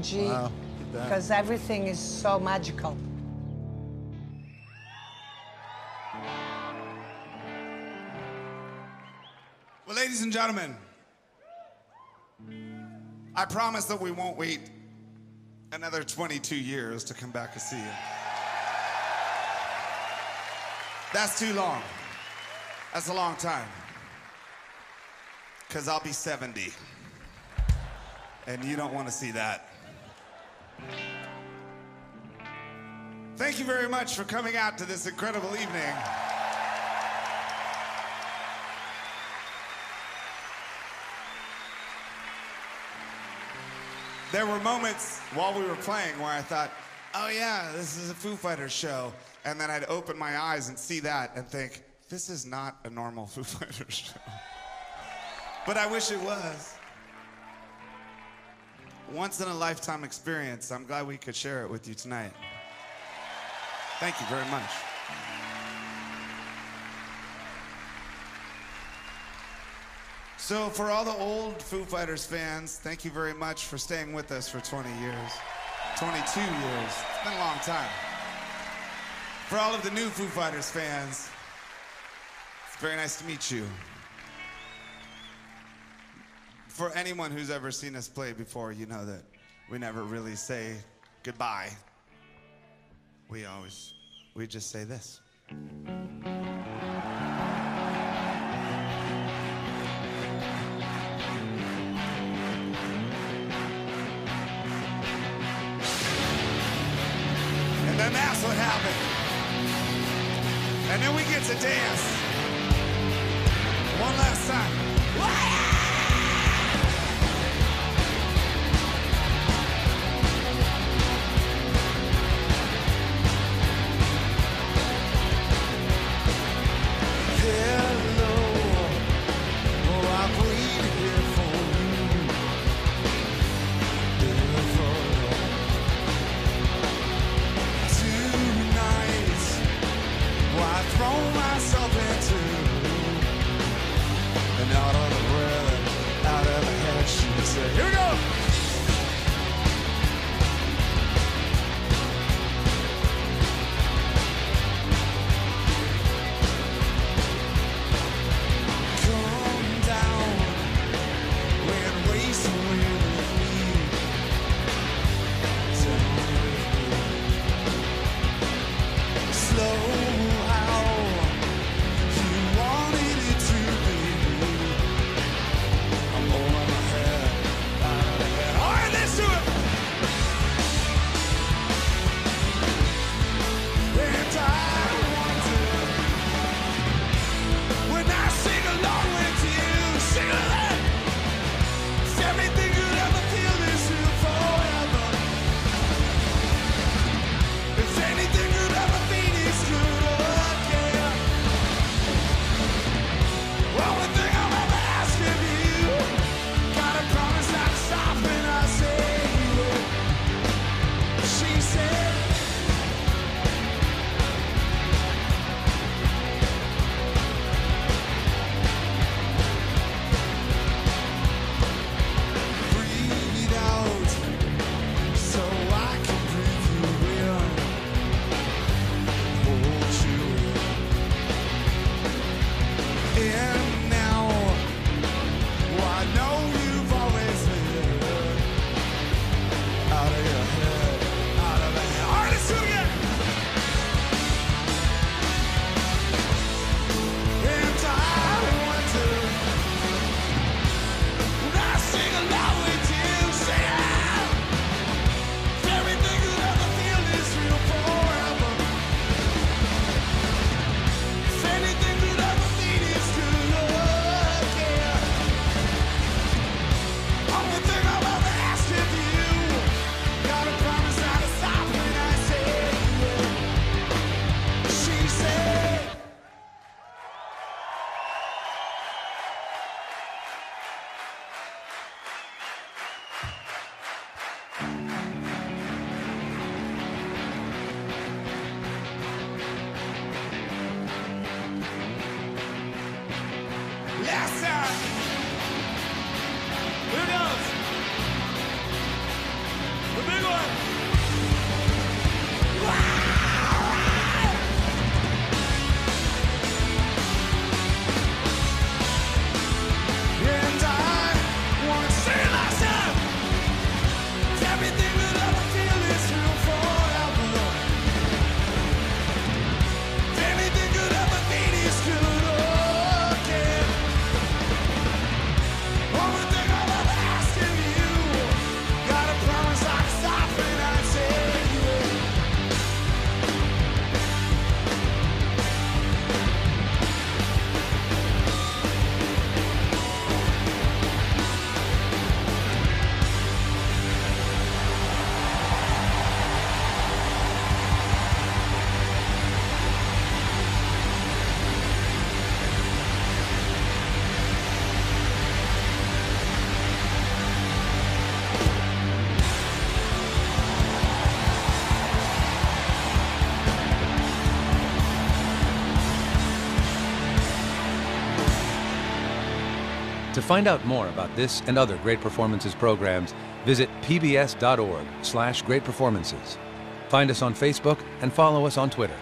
energy, Wow, because everything is so magical. Well, ladies and gentlemen, I promise that we won't wait another 22 years to come back to see you. That's too long. That's a long time. Because I'll be 70. And you don't want to see that. Thank you very much for coming out to this incredible evening. There were moments while we were playing where I thought, oh yeah, this is a Foo Fighters show. And then I'd open my eyes and see that and think, this is not a normal Foo Fighters show. But I wish it was. Once in a lifetime experience. I'm glad we could share it with you tonight. Thank you very much. So, for all the old Foo Fighters fans, thank you very much for staying with us for 20 years. 22 years. It's been a long time. For all of the new Foo Fighters fans, it's very nice to meet you. For anyone who's ever seen us play before, you know that we never really say goodbye. We always, we just say this. And then that's what happened. And then we get to dance. One last time. in back. Who knows? The big one. To find out more about this and other Great Performances programs, visit pbs.org slash great performances. Find us on Facebook and follow us on Twitter.